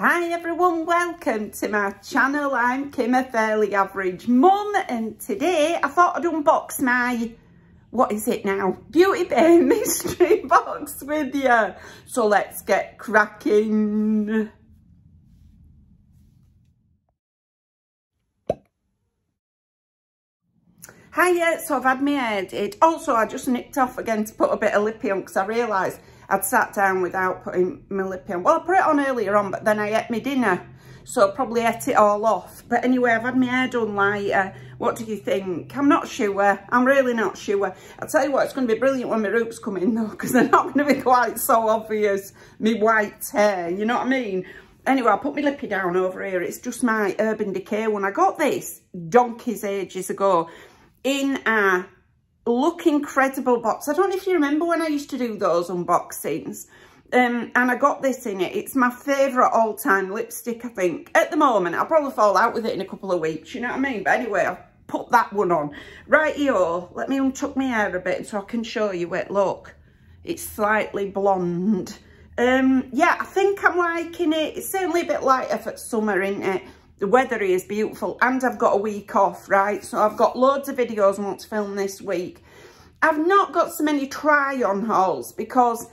Hi everyone, welcome to my channel. I'm Kim, a fairly average mum, and today I thought I'd unbox my, what is it now? Beauty Bay mystery box with you. So let's get cracking. Hiya, so I've had my hair did. Also, I just nicked off again to put a bit of lippy on because I realised I'd sat down without putting my lippy on. Well, I put it on earlier on, but then I ate my dinner. So I probably ate it all off. But anyway, I've had my hair done lighter. What do you think? I'm not sure. I'm really not sure. I'll tell you what, it's going to be brilliant when my roots come in though, because they're not going to be quite so obvious, me white hair, you know what I mean? Anyway, I'll put my lippy down over here. It's just my Urban Decay one. I got this donkeys ages ago in a look incredible box. I don't know if you remember when I used to do those unboxings. Um, and I got this in it. It's my favourite all-time lipstick, I think. At the moment, I'll probably fall out with it in a couple of weeks, you know what I mean? But anyway, I've put that one on. Right here, let me untuck my hair a bit so I can show you it. Look, it's slightly blonde. Um, yeah, I think I'm liking it. It's certainly a bit lighter for summer, isn't it? The weather is beautiful and I've got a week off, right? So I've got loads of videos I want to film this week. I've not got so many try-on hauls because,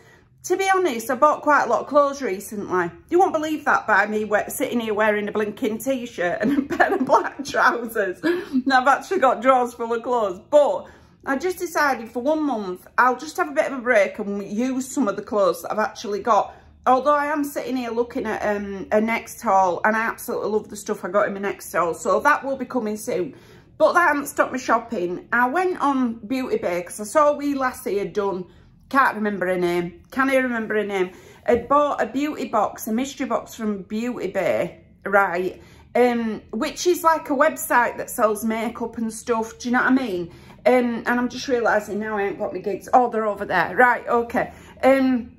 to be honest, I bought quite a lot of clothes recently. You won't believe that by me sitting here wearing a blinking t-shirt and a pair of black trousers. I've actually got drawers full of clothes. But I just decided for one month, I'll just have a bit of a break and use some of the clothes that I've actually got although I am sitting here looking at um, a next haul and I absolutely love the stuff I got in my next haul. So that will be coming soon. But that hasn't stopped me shopping. I went on Beauty Bay because I saw wee lassie had done, can't remember her name, can I remember her name? Had bought a beauty box, a mystery box from Beauty Bay, right? Um, which is like a website that sells makeup and stuff, do you know what I mean? Um, and I'm just realising now I ain't got my gigs. Oh, they're over there. Right, okay. Um,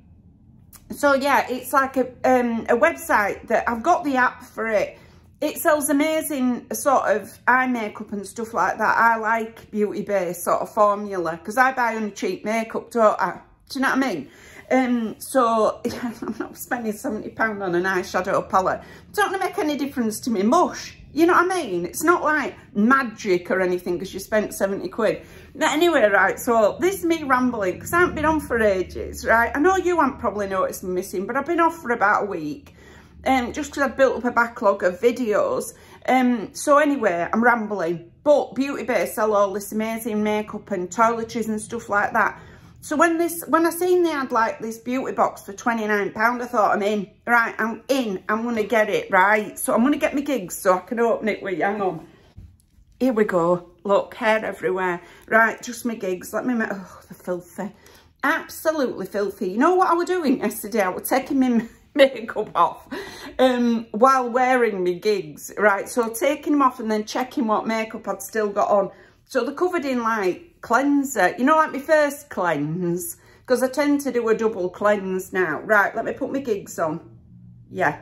so yeah, it's like a, um, a website that I've got the app for it. It sells amazing sort of eye makeup and stuff like that. I like Beauty Bay sort of formula because I buy only cheap makeup, don't I? Do you know what I mean? Um, so I'm not spending £70 on an eyeshadow palette. It's not going to make any difference to me. Mush. You know what I mean? It's not like magic or anything because you spent 70 quid. But anyway, right, so this is me rambling because I haven't been on for ages, right? I know you haven't probably noticed me missing, but I've been off for about a week. Um, just because I've built up a backlog of videos. Um, so anyway, I'm rambling. But Beauty Bay sell all this amazing makeup and toiletries and stuff like that. So when this, when I seen they had like this beauty box for £29, I thought I'm in. Right, I'm in. I'm going to get it, right? So I'm going to get my gigs so I can open it with you. Hang on. Here we go. Look, hair everywhere. Right, just my gigs. Let me make... Oh, the filthy. Absolutely filthy. You know what I was doing yesterday? I was taking my makeup off um, while wearing my gigs, right? So taking them off and then checking what makeup I'd still got on. So they're covered in like cleanser. You know, like my first cleanse, because I tend to do a double cleanse now. Right, let me put my gigs on. Yeah,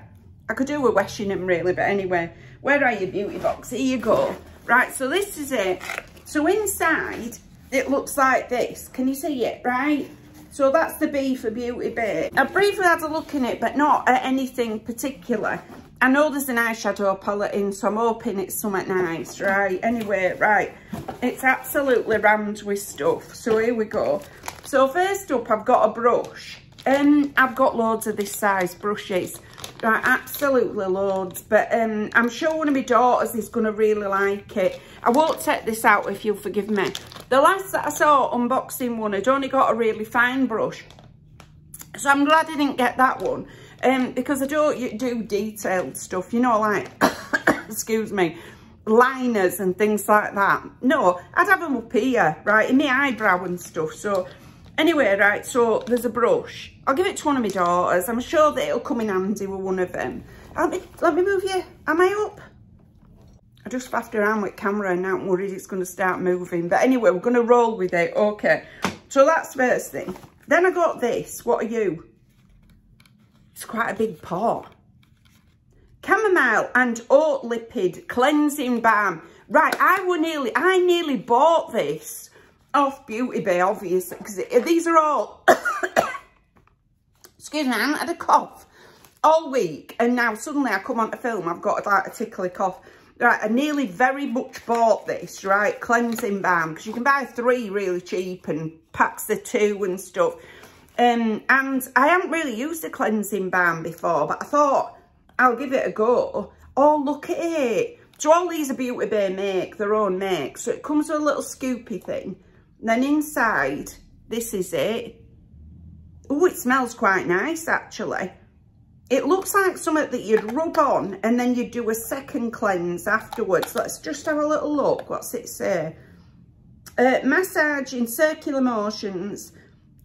I could do a washing them really, but anyway, where are your beauty box? Here you go. Right, so this is it. So inside, it looks like this. Can you see it, right? So that's the B for Beauty Bay. I briefly had a look in it, but not at anything particular. I know there's an eyeshadow palette in, so I'm hoping it's something nice, right? Anyway, right, it's absolutely rammed with stuff. So here we go. So first up, I've got a brush. Um, I've got loads of this size brushes. Right, absolutely loads. But um, I'm sure one of my daughters is going to really like it. I won't take this out if you'll forgive me. The last that I saw unboxing one had only got a really fine brush. So I'm glad I didn't get that one um, because I don't do detailed stuff, you know, like, excuse me, liners and things like that. No, I'd have them up here, right, in my eyebrow and stuff. So anyway, right, so there's a brush. I'll give it to one of my daughters. I'm sure that it'll come in handy with one of them. Let me, let me move you. Am I up? I just faffed around with camera and now I'm worried it's going to start moving. But anyway, we're going to roll with it. Okay. So that's first thing. Then I got this. What are you? It's quite a big pot. Chamomile and oat lipid cleansing balm. Right, I were nearly, I nearly bought this off Beauty Bay, obviously, because these are all, excuse me, I had a cough. all week. And now suddenly I come on to film, I've got like a tickly cough. Right, I nearly very much bought this, right, cleansing balm. Because you can buy three really cheap and packs of two and stuff. Um, and I haven't really used a cleansing balm before, but I thought I'll give it a go. Oh, look at it. So all these are Beauty Bay make, their own make. So it comes with a little scoopy thing. And Then inside, this is it. Oh, it smells quite nice, actually. It looks like something that you'd rub on and then you'd do a second cleanse afterwards. Let's just have a little look. What's it say? Uh, massage in circular motions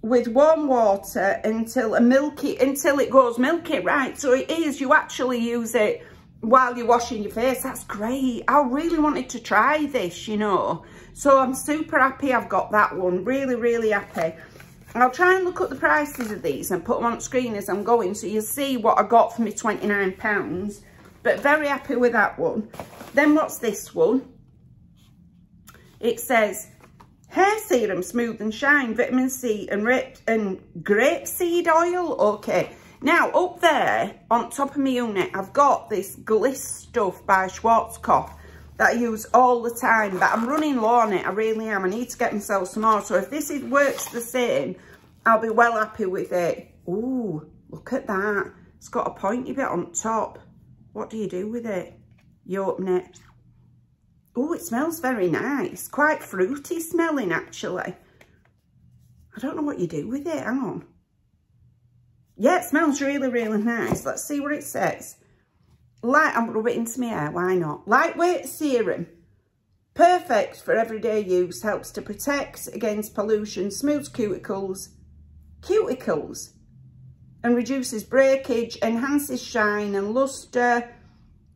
with warm water until a milky until it goes milky. Right so it is. You actually use it while you're washing your face. That's great. I really wanted to try this you know. So i'm super happy i've got that one. Really really happy i'll try and look up the prices of these and put them on screen as i'm going so you'll see what i got for me 29 pounds. But very happy with that one. Then what's this one? It says hair serum smooth and shine vitamin c and, rip, and grapeseed oil. Okay. Now, up there, on top of my unit, I've got this Gliss stuff by Schwarzkopf that I use all the time, but I'm running low on it, I really am. I need to get myself some more. So if this is, works the same, I'll be well happy with it. Ooh, look at that. It's got a pointy bit on top. What do you do with it? You open it. Oh, it smells very nice. Quite fruity smelling, actually. I don't know what you do with it. Hang on. Yeah, it smells really, really nice. Let's see what it says. Light, I'm rub it into my hair, why not? Lightweight serum. Perfect for everyday use. Helps to protect against pollution, smooths cuticles. Cuticles. And reduces breakage, enhances shine and luster.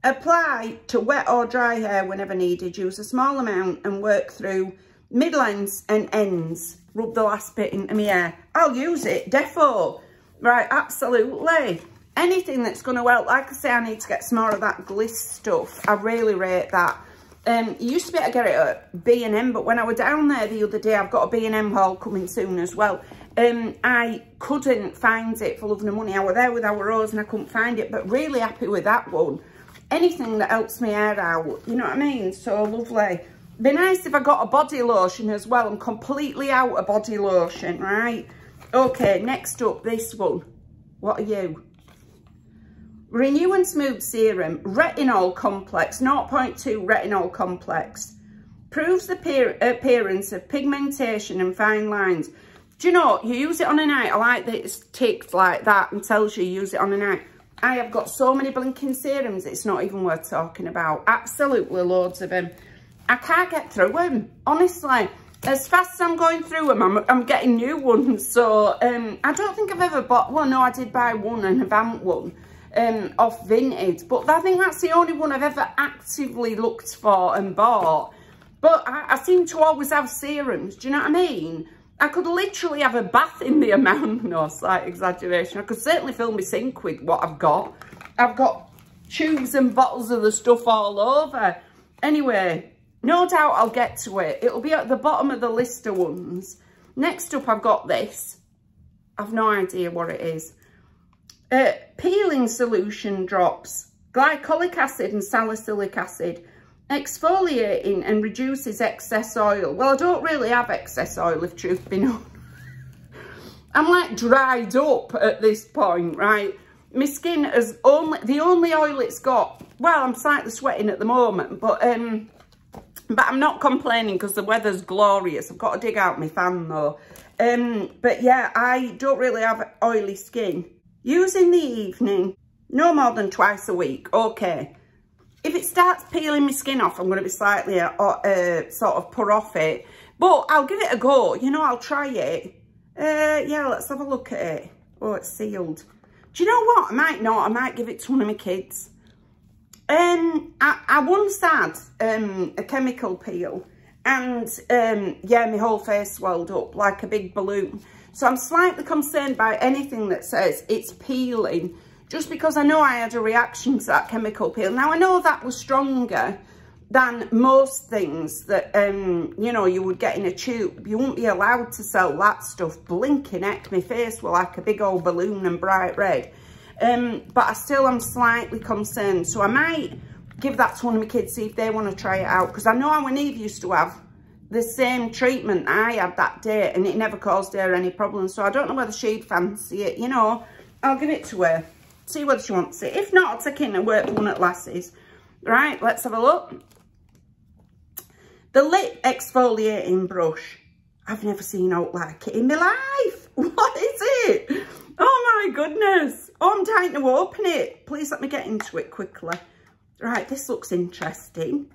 Apply to wet or dry hair whenever needed. Use a small amount and work through midlengths and ends. Rub the last bit into my hair. I'll use it, defo. Right, absolutely. Anything that's going to help. Like I say, I need to get some more of that gliss stuff. I really rate that. Um, you used to be able to get it at B&M, but when I was down there the other day, I've got a B&M haul coming soon as well. Um, I couldn't find it for love and money. I was there with our rose and I couldn't find it, but really happy with that one. Anything that helps me hair out, you know what I mean? So lovely. Be nice if I got a body lotion as well. I'm completely out of body lotion, right? Okay, next up, this one. What are you? Renew and Smooth Serum, Retinol Complex, 0.2 Retinol Complex. Proves the appearance of pigmentation and fine lines. Do you know, you use it on a night. I like that it's ticked like that and tells you use it on a night. I have got so many blinking serums, it's not even worth talking about. Absolutely loads of them. I can't get through them, honestly as fast as I'm going through them, I'm, I'm getting new ones. So um, I don't think I've ever bought one. No, I did buy one and have one um, off Vinted. But I think that's the only one I've ever actively looked for and bought. But I, I seem to always have serums. Do you know what I mean? I could literally have a bath in the amount. No, slight exaggeration. I could certainly fill my sink with what I've got. I've got tubes and bottles of the stuff all over. Anyway, no doubt I'll get to it. It'll be at the bottom of the list of ones. Next up, I've got this. I've no idea what it is. Uh, peeling solution drops. Glycolic acid and salicylic acid. Exfoliating and reduces excess oil. Well, I don't really have excess oil, if truth be known. I'm like dried up at this point, right? My skin has only, the only oil it's got, well, I'm slightly sweating at the moment, but um, but I'm not complaining because the weather's glorious. I've got to dig out my fan though. Um, but yeah, I don't really have oily skin. Use in the evening, no more than twice a week. Okay. If it starts peeling my skin off, I'm going to be slightly uh, uh, sort of put off it. But I'll give it a go. You know, I'll try it. Uh, yeah, let's have a look at it. Oh, it's sealed. Do you know what? I might not. I might give it to one of my kids. Um, I, I once had um, a chemical peel and um, yeah, my whole face swelled up like a big balloon. So I'm slightly concerned by anything that says it's peeling just because I know I had a reaction to that chemical peel. Now I know that was stronger than most things that, um, you know, you would get in a tube. You wouldn't be allowed to sell that stuff. Blinking heck, my face were like a big old balloon and bright red. Um, but I still am slightly concerned. So I might give that to one of my kids, see if they want to try it out. Because I know how our Eve used to have the same treatment I had that day and it never caused her any problems. So I don't know whether she'd fancy it, you know. I'll give it to her, see whether she wants it. If not, I'll take it and work one at Lassie's. Right, let's have a look. The lip exfoliating brush. I've never seen out like it in my life. What is it? Oh my goodness. Oh, I'm dying to open it. Please let me get into it quickly. Right, this looks interesting.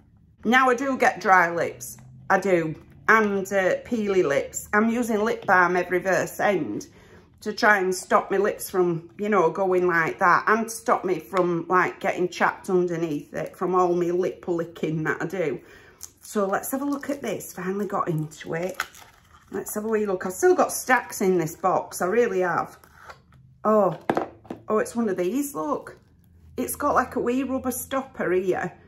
Now I do get dry lips. I do. And uh, peely lips. I'm using lip balm every verse end to try and stop my lips from, you know, going like that. And stop me from, like, getting chapped underneath it from all my lip licking that I do. So let's have a look at this. Finally got into it. Let's have a wee look. I've still got stacks in this box. I really have. Oh, oh, it's one of these, look. It's got like a wee rubber stopper here.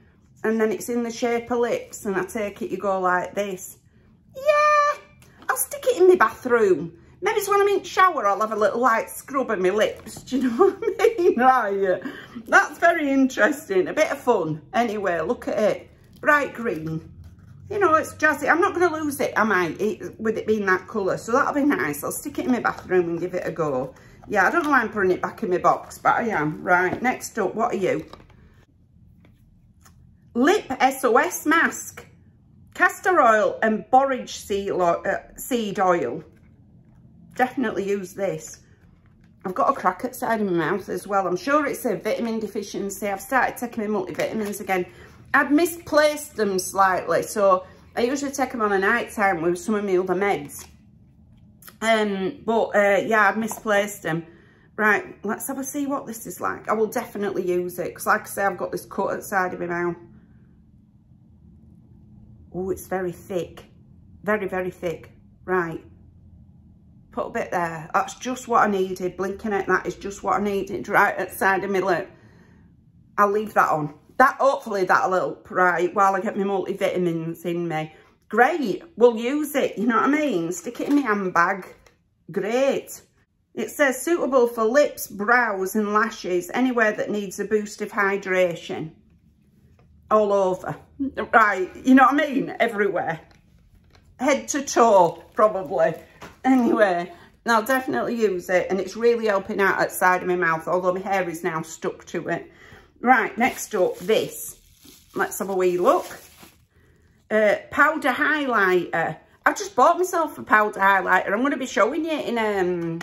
And then it's in the shape of lips. And I take it, you go like this. Yeah, I'll stick it in my bathroom. Maybe it's when I'm in the shower, I'll have a little light scrub of my lips. Do you know what I mean? Right. Uh, that's very interesting. A bit of fun. Anyway, look at it. Bright green you know, it's jazzy. I'm not going to lose it, I, it, with it being that colour. So that'll be nice. I'll stick it in my bathroom and give it a go. Yeah, I don't know why I'm putting it back in my box, but I am. Right, next up, what are you? Lip SOS Mask. Castor oil and borage seed oil. Uh, Definitely use this. I've got a crack at side of my mouth as well. I'm sure it's a vitamin deficiency. I've started taking my multivitamins again. I'd misplaced them slightly. So I usually take them on a night time with some of my other meds. Um, but uh, yeah, I've misplaced them. Right, let's have a see what this is like. I will definitely use it. Because like I say, I've got this cut at the side of my mouth. Oh, it's very thick. Very, very thick. Right. Put a bit there. That's just what I needed. Blinking it, that is just what I needed right at the side of. I'll leave that on that hopefully that'll help right while I get my multivitamins in me great we'll use it you know what I mean stick it in my handbag great it says suitable for lips brows and lashes anywhere that needs a boost of hydration all over right you know what I mean everywhere head to toe probably anyway I'll definitely use it and it's really helping out at side of my mouth although my hair is now stuck to it Right, next up, this. Let's have a wee look. Uh, powder highlighter. I've just bought myself a powder highlighter. I'm going to be showing you in um,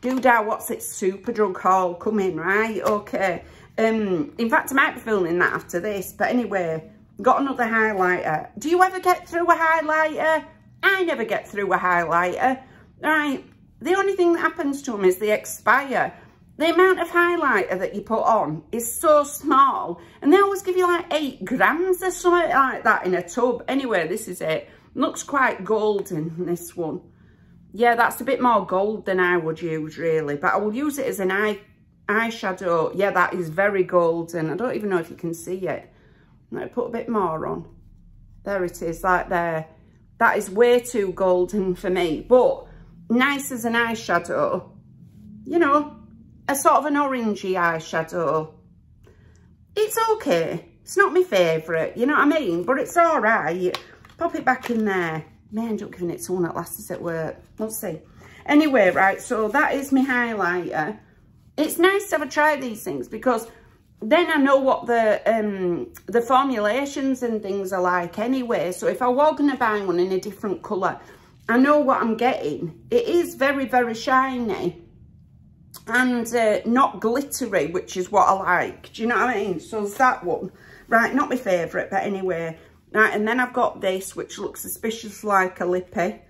Doodah What's It Superdrug haul coming, right? Okay. Um, in fact, I might be filming that after this. But anyway, got another highlighter. Do you ever get through a highlighter? I never get through a highlighter. Right, the only thing that happens to them is they expire the amount of highlighter that you put on is so small and they always give you like eight grams or something like that in a tub anyway this is it looks quite golden this one yeah that's a bit more gold than i would use really but i will use it as an eye eyeshadow yeah that is very golden i don't even know if you can see it let me put a bit more on there it is like there that is way too golden for me but nice as an eyeshadow you know a sort of an orangey eyeshadow. It's okay. It's not my favourite, you know what I mean? But it's all right. Pop it back in there. May end up giving it to one that lasts at work. We'll see. Anyway, right, so that is my highlighter. It's nice to have a try these things because then I know what the um, the formulations and things are like anyway. So if I were going to buy one in a different colour, I know what I'm getting. It is very, very shiny and uh, not glittery, which is what I like. Do you know what I mean? So there's that one. Right, not my favourite, but anyway. Right, and then I've got this, which looks suspicious like a lippy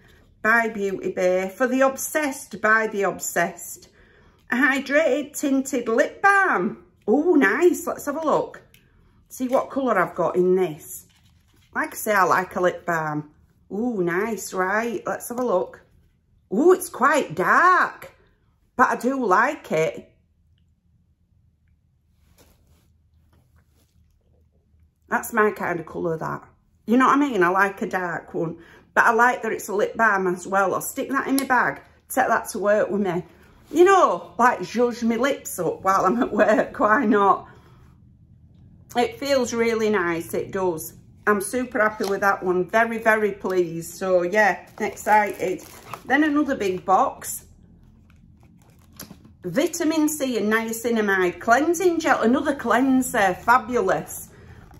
by Beauty Bay. For the obsessed, by the obsessed. A hydrated tinted lip balm. Oh, nice. Let's have a look. See what colour I've got in this. Like I say, I like a lip balm. Oh, nice, right. Let's have a look. Oh, it's quite dark. But I do like it. That's my kind of colour, that. You know what I mean? I like a dark one. But I like that it's a lip balm as well. I'll stick that in my bag. Take that to work with me. You know, like zhuzh my lips up while I'm at work. Why not? It feels really nice, it does. I'm super happy with that one. Very, very pleased. So, yeah, excited. Then another big box. Vitamin C and niacinamide cleansing gel. Another cleanser. Fabulous.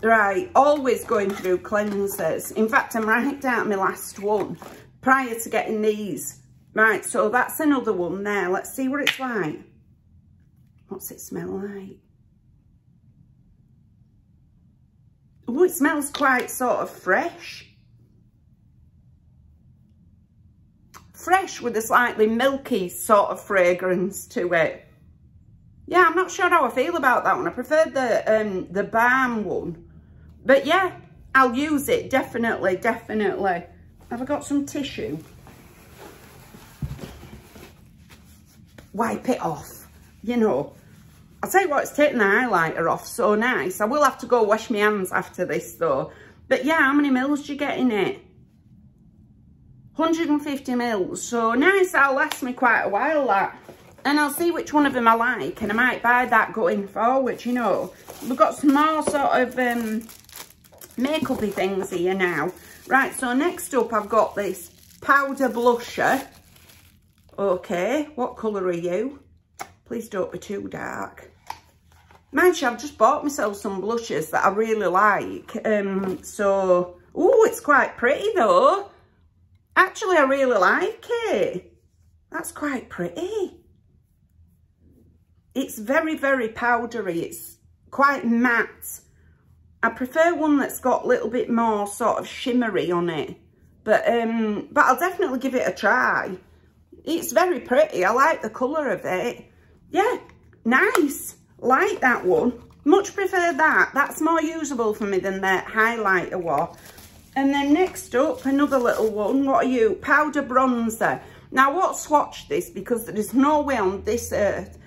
Right, always going through cleansers. In fact, I'm right down my last one prior to getting these. Right, so that's another one there. Let's see what it's like. What's it smell like? Oh, it smells quite sort of fresh. Fresh with a slightly milky sort of fragrance to it. Yeah, I'm not sure how I feel about that one. I preferred the um, the balm one. But yeah, I'll use it, definitely, definitely. Have I got some tissue? Wipe it off, you know. I'll tell you what, it's taking the highlighter off so nice. I will have to go wash my hands after this though. But yeah, how many mils do you get in it? 150 mils. So nice, that'll last me quite a while that. And I'll see which one of them I like. And I might buy that going forward, you know. We've got some more sort of um, makeupy things here now. Right, so next up I've got this powder blusher. Okay, what colour are you? Please don't be too dark. Mind you, I've just bought myself some blushes that I really like. Um, so, oh, it's quite pretty though. Actually, I really like it. That's quite pretty. It's very, very powdery. It's quite matte. I prefer one that's got a little bit more sort of shimmery on it. But, um, but I'll definitely give it a try. It's very pretty. I like the colour of it yeah, nice. Like that one. Much prefer that. That's more usable for me than the highlighter one. And then next up, another little one. What are you? Powder bronzer. Now, won't swatch this because there is no way on this earth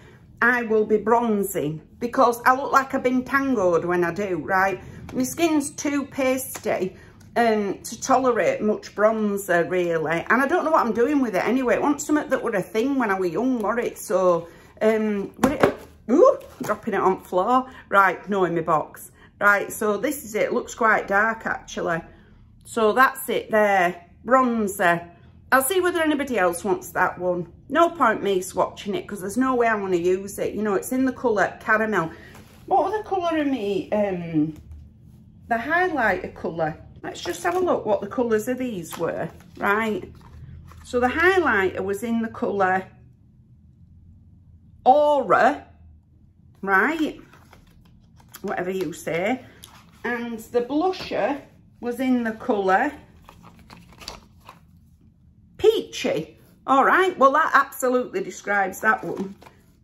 I will be bronzing because I look like I've been tangoed when I do, right? My skin's too pasty um, to tolerate much bronzer, really. And I don't know what I'm doing with it anyway. It wants something that were a thing when I was young, or it? So um, it, ooh, dropping it on floor. Right, no, in my box. Right, so this is it. Looks quite dark, actually. So that's it there. Bronzer. I'll see whether anybody else wants that one. No point me swatching it because there's no way I'm going to use it. You know, it's in the colour caramel. What was the colour of me? Um, the highlighter colour. Let's just have a look what the colours of these were. Right. So the highlighter was in the colour Aura, right? Whatever you say. And the blusher was in the colour Peachy. All right, well, that absolutely describes that one.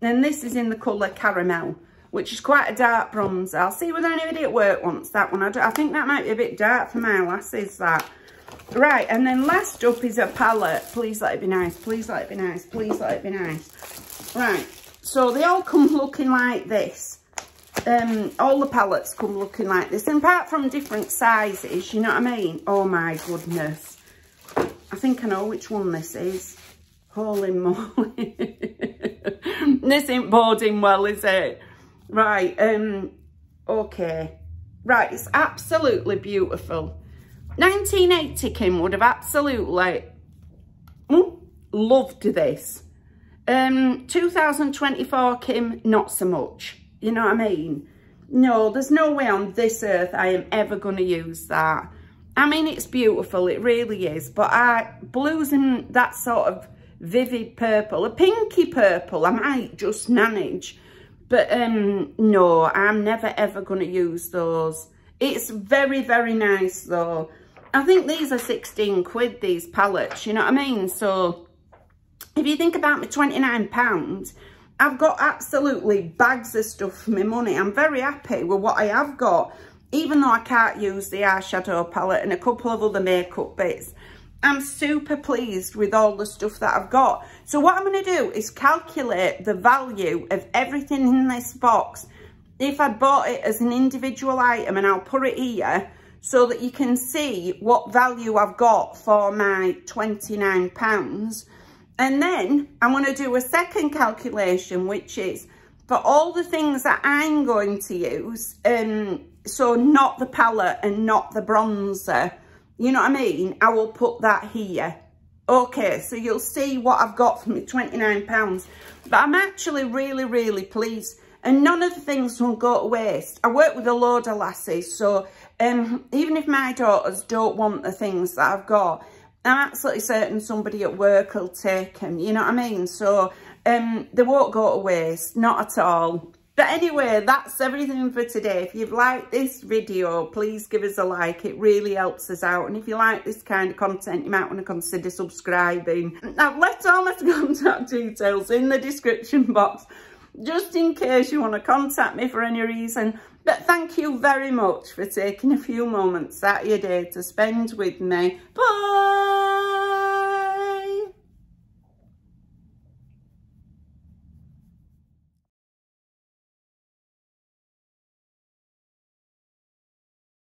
And this is in the colour Caramel, which is quite a dark bronze. I'll see whether anybody at work wants that one. I, I think that might be a bit dark for my lasses, that. Right, and then last up is a palette. Please let it be nice. Please let it be nice. Please let it be nice. Right, so they all come looking like this. Um, all the palettes come looking like this. And apart from different sizes, you know what I mean? Oh my goodness. I think I know which one this is. Holy moly. this ain't boding well, is it? Right, um, okay. Right, it's absolutely beautiful. 1980 Kim would have absolutely loved this. Um, 2024, Kim, not so much. You know what I mean? No, there's no way on this earth I am ever going to use that. I mean, it's beautiful, it really is. But I, blues and that sort of vivid purple, a pinky purple, I might just manage. But um, no, I'm never ever going to use those. It's very, very nice though. I think these are 16 quid, these palettes, you know what I mean? So if you think about my £29, I've got absolutely bags of stuff for my money. I'm very happy with what I have got, even though I can't use the eyeshadow palette and a couple of other makeup bits. I'm super pleased with all the stuff that I've got. So what I'm going to do is calculate the value of everything in this box if I bought it as an individual item and I'll put it here so that you can see what value I've got for my £29 And then I'm going to do a second calculation, which is for all the things that I'm going to use, um, so not the palette and not the bronzer, you know what I mean? I will put that here. Okay, so you'll see what I've got for me, £29. But I'm actually really, really pleased. And none of the things will go to waste. I work with a load of lasses, so um, even if my daughters don't want the things that I've got, I'm absolutely certain somebody at work will take them, you know what I mean? So um, they won't go to waste, not at all. But anyway, that's everything for today. If you've liked this video, please give us a like. It really helps us out. And if you like this kind of content, you might want to consider subscribing. I've left all my contact details in the description box, just in case you want to contact me for any reason. But thank you very much for taking a few moments out of your day to spend with me. Bye!